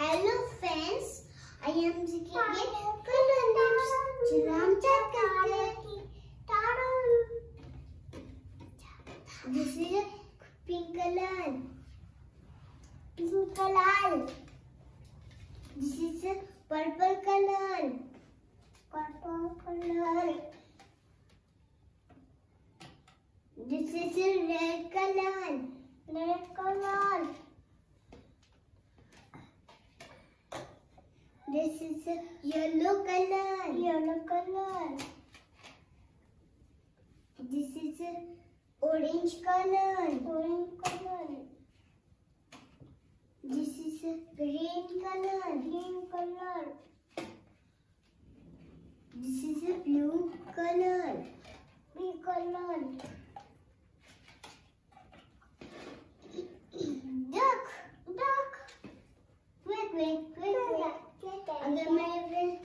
Hello friends, I am seeking a color names. Chiram This is a pink color. Pink color. This is a purple color. Purple color. This is a red color. This is a yellow color. Yellow color. This is a orange color. Orange color. This is a green color. Green color. This is a blue color. Blue color. Duck. Duck. Wait, wait, wait, wait and then my friends